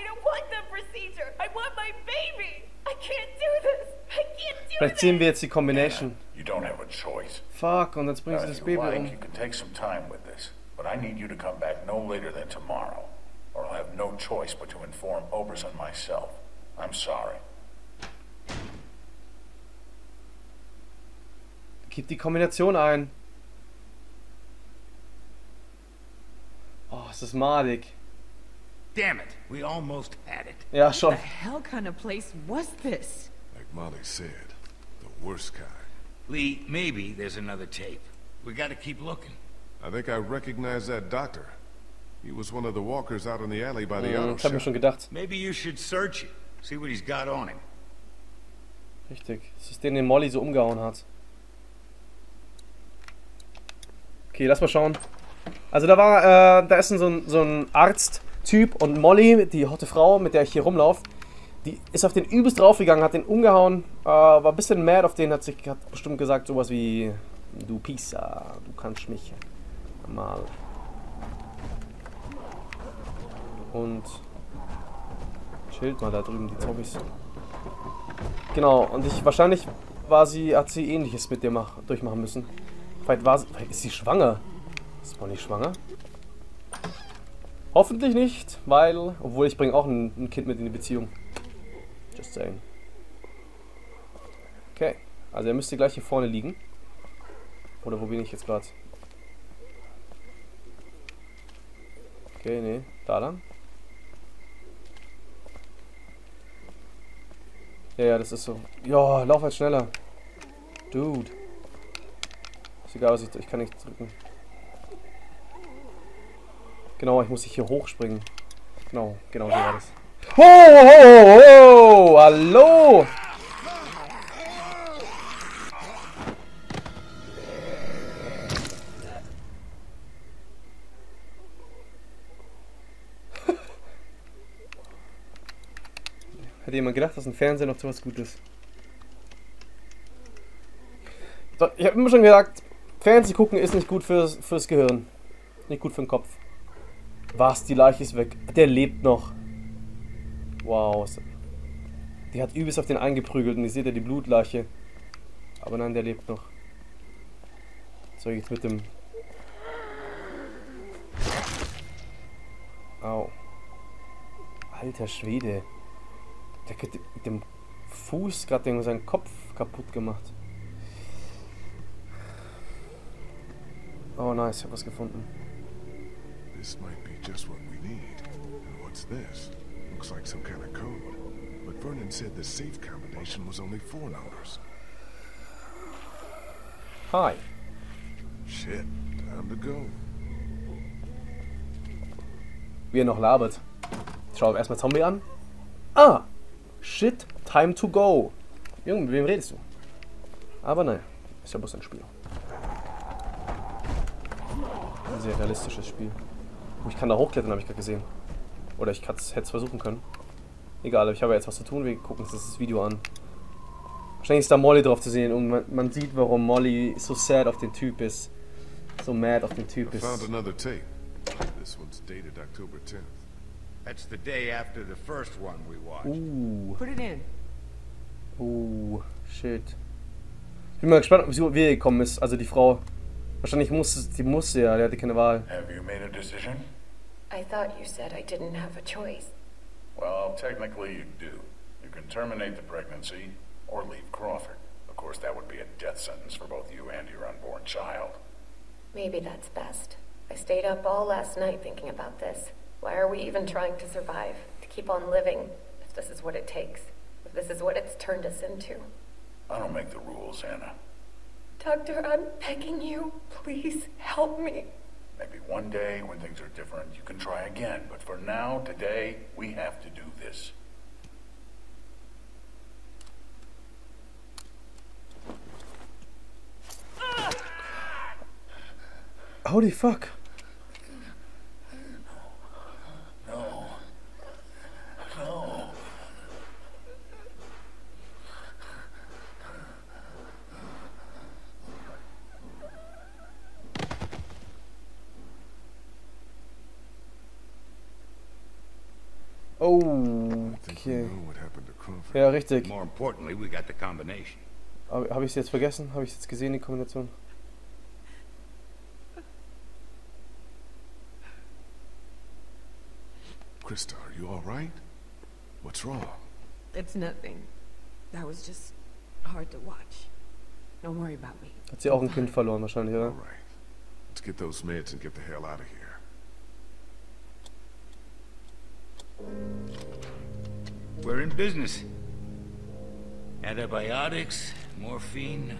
I don't want the procedure. I want my baby. I can't do this. I can't do Vielleicht this. sehen wir jetzt die Combination. You don't have a choice. Fuck, und jetzt bringen Now, sie das if you Baby like, um. you can take some time with this, but I need you to come back no later than tomorrow, or I'll have no choice but to inform Oberson myself. I'm sorry. Gib die Kombination ein. Oh, es ist madig. Damn it, we almost had it. Ja, schon. The hell kind of place was this? Like Molly said, the worst kind. Lee, maybe there's another tape. We gotta keep looking. I think I recognize that doctor. He was one of the walkers out in the alley by the mm, auto Hm, mir shop. schon gedacht. Maybe you should search it. See what he's got on him. Richtig. Das ist den, den Molly so umgehauen hat. Okay, lass mal schauen. Also da war, äh, da ist ein, so ein, so ein Arzttyp und Molly, die hotte Frau, mit der ich hier rumlaufe, die ist auf den übelst draufgegangen, hat den umgehauen, äh, war ein bisschen mad auf den, hat sich hat bestimmt gesagt sowas wie Du Pisa, du kannst mich mal. Und chillt mal da drüben, die Zombies. Genau, und ich wahrscheinlich war sie, hat sie ähnliches mit dir mach, durchmachen müssen. Vielleicht war sie, vielleicht ist sie schwanger. Ist Molly schwanger? Hoffentlich nicht, weil, obwohl ich bringe auch ein, ein Kind mit in die Beziehung. Just saying. Okay, also er müsste gleich hier vorne liegen. Oder wo bin ich jetzt gerade? Okay, nee, da lang. Ja, ja, das ist so. Ja, lauf halt schneller. Dude. Ist egal, was ich. Ich kann nicht drücken. Genau, ich muss hier hochspringen. Genau, genau so war das. Ho, ho, ho, hallo! Hätte jemand gedacht, dass ein Fernseher noch so was Gutes? Ich habe immer schon gesagt, Fernseh gucken ist nicht gut fürs, fürs Gehirn. Nicht gut für den Kopf. Was, die Leiche ist weg. Der lebt noch. Wow. Die hat übelst auf den eingeprügelt und ihr seht ja die Blutleiche. Aber nein, der lebt noch. So, jetzt mit dem... Au. Alter Schwede. Der hat mit dem Fuß gerade seinen Kopf kaputt gemacht. Oh nice, ich hab was gefunden. This might be just what we need. And what's this? Looks like some kind of code. But Vernon said the safe combination was only four numbers. Hi. Shit, time to go. Wie er noch labert. Schau erstmal Zombie an. Ah! Shit, time to go. Junge, mit wem redest du? Aber naja, ist ja bloß ein Spiel. Ein sehr realistisches Spiel. Oh, ich kann da hochklettern, habe ich gerade gesehen. Oder ich hätte es versuchen können. Egal, aber ich habe ja jetzt was zu tun. Wir gucken uns das Video an. Wahrscheinlich ist da Molly drauf zu sehen und man, man sieht, warum Molly so sad auf den Typ ist. So mad auf den Typ ist. found another tape. This one's dated October 10th. That's the day after the first one we watched. Uh. Put it in. Oh, shit. Ich bin mal gespannt, wie sie wie gekommen ist. Also die Frau. Wahrscheinlich musste die musste ja, die hatte keine Wahl. Have you made a decision? I thought you said I didn't have a choice. Well, technically you do. You can terminate the pregnancy or leave Crawford. Of course, that would be a death sentence for both you and your unborn child. Maybe that's best. I stayed up all last night thinking about this. Why are we even trying to survive? To keep on living, if this is what it takes. If this is what it's turned us into. I don't make the rules, Anna. Doctor, I'm begging you. Please help me. Maybe one day when things are different, you can try again. But for now, today, we have to do this. Holy fuck. Oh, I think we okay. know what happened to Crawford. Ja, richtig. More importantly, we got the combination. Habe hab ich es jetzt vergessen? Habe ich es jetzt gesehen, die Kombination? Krista, are you all right? What's wrong? It's nothing. That was just hard to watch. Don't worry about me. Hat sie auch ein Kind verloren wahrscheinlich, All oder? right. Let's get those meds and get the hell out of here. We're in business. Antibiotics, morphine.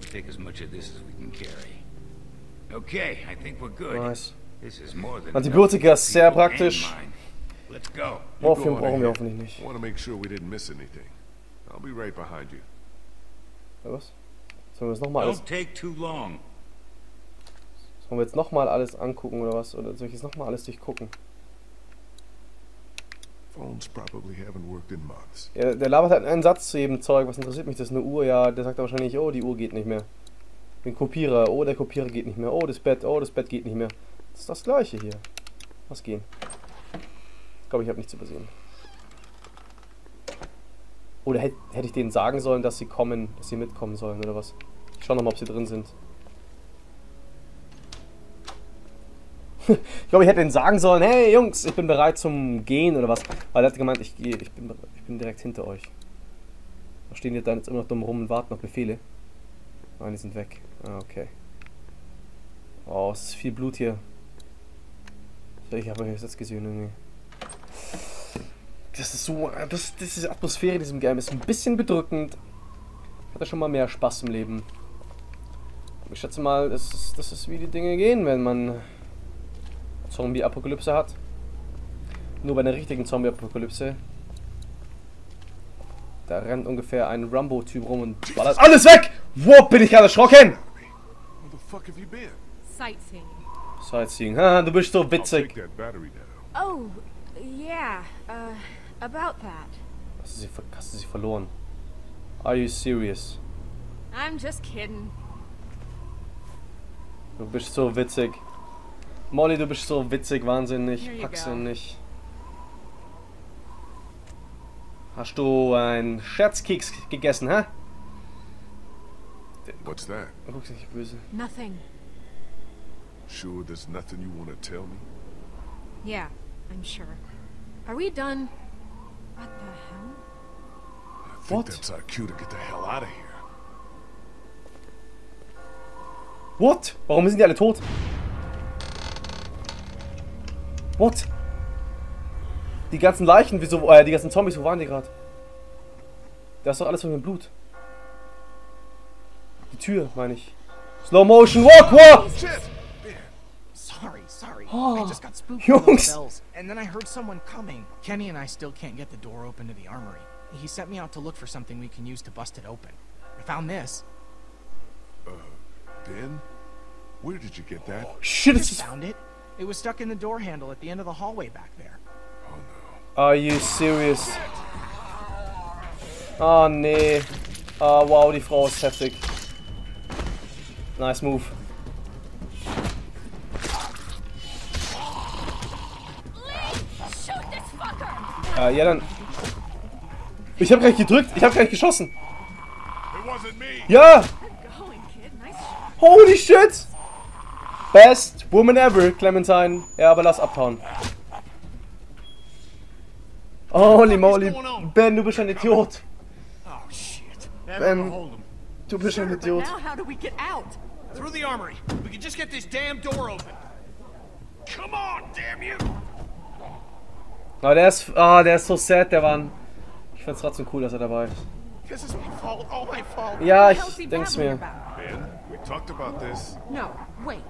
We take as much of this as we can carry. Okay, I think we're good. Nice. This is more than Antibiotika ist sehr praktisch. Let's go. Morphium brauchen wir hoffentlich nicht. I want to make sure we didn't miss anything. I'll be right behind you. Was? Sollen wir jetzt nochmal alles, Don't take too long. sollen wir jetzt nochmal alles angucken oder was? Oder soll ich jetzt nochmal alles durchgucken? Ja, der labert halt einen Satz zu jedem Zeug. Was interessiert mich das? Eine Uhr? Ja, der sagt wahrscheinlich, oh, die Uhr geht nicht mehr. Den Kopierer. Oh, der Kopierer geht nicht mehr. Oh, das Bett. Oh, das Bett geht nicht mehr. Das ist das gleiche hier. Was gehen? Ich glaube, ich habe nichts übersehen. Oder hätte hätte ich denen sagen sollen, dass sie kommen, dass sie mitkommen sollen oder was? Ich schau nochmal, ob sie drin sind. Ich glaube, ich hätte denen sagen sollen, hey Jungs, ich bin bereit zum Gehen oder was. Weil er hat gemeint, ich gehe, ich bin, ich bin direkt hinter euch. Da stehen die dann jetzt immer noch dumm rum und warten auf Befehle. Nein, die sind weg. Ah, okay. Oh, es ist viel Blut hier. Ich habe euch jetzt gesehen irgendwie. Das ist so, das, diese Atmosphäre in diesem Game ist ein bisschen bedrückend. Ich hatte schon mal mehr Spaß im Leben. Ich schätze mal, das ist, das ist wie die Dinge gehen, wenn man Zombie-Apokalypse hat. Nur bei einer richtigen Zombie-Apokalypse. Da rennt ungefähr ein Rambo-Typ rum und ballert alles weg! Wow, bin ich gerade erschrocken! Sightseeing. Sightseeing. Haha, du bist so witzig. Oh, yeah. Uh, about that. Hast du, sie, hast du sie verloren? Are you serious? I'm just kidding. Du bist so witzig. Molly, du bist so witzig, wahnsinnig, Here you pack's go. nicht. Hast du einen Scherzkeks gegessen, hä? What's that? Du guckst nicht böse. Nothing. Sure there's nothing you want to tell me? Yeah, I'm sure. Are we done? What the hell? I think What? that's our cue to get the hell out of here. What? Warum sind die alle tot? What? Die ganzen Leichen, wieso, äh, die ganzen Zombies, wo waren die gerade? Da ist doch alles von dem Blut. Die Tür, meine ich. Slow Motion Walk, walk! Shit! Sorry, sorry. Oh, I just got spooked by those Jungs. bells, and then I heard someone coming. Kenny and I still can't get the door open to the armory. He sent me out to look for something we can use to bust it open. I found this. Ben? Where did you get that? Shit, Just it's found it. It was stuck in the door handle at the end of the hallway back there. Oh no. Are you serious? Ah, nee. Ah, wow, die Frau ist heftig. Nice move. Shoot! Äh, ja, dann. Ich hab gar nicht gedrückt, ich hab gar nicht geschossen. It wasn't me! Ja! Going, kid. Nice shot. Holy shit! Best woman ever, Clementine. Ja, aber lass abhauen. Holy moly. Ben, du bist ein Idiot. Oh shit. Ben, du bist ein Idiot. now how do we get out? Through the armory. We can just get this damn door open. Come on, damn you! Aber der ist, ah, der ist so sad, der Mann. Ich find's trotzdem cool, dass er dabei ist. This is my fault. All my fault. Ja, ich denk's mir. Ben, we talked about this. No, wait.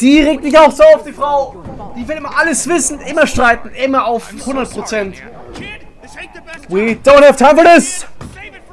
Die regt mich auch so auf, die Frau. Die will immer alles wissen, immer streiten, immer auf 100%. Kid, this ain't the best We don't have time for this.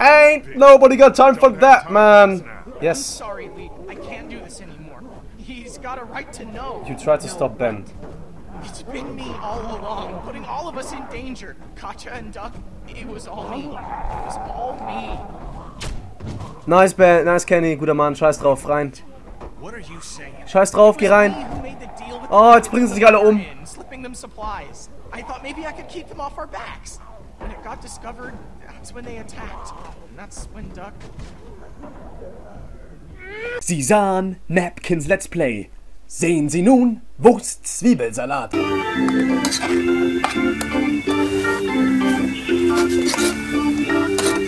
Ain't nobody got time for that, man. Yes. You try to stop Ben. It's been me all along, putting all of us in danger. Katja and Duck, it was all me. It was all me. Nice, Ben, nice, Kenny. Guter Mann, scheiß drauf, rein. Scheiß drauf, geh rein. Oh, jetzt bringen sie sich alle um. I thought maybe I could keep them off our backs. When it got discovered, that's when they attacked. And that's when Duck... Sie sahen Napkins Let's Play. Sehen Sie nun Wurst-Zwiebelsalat. Musik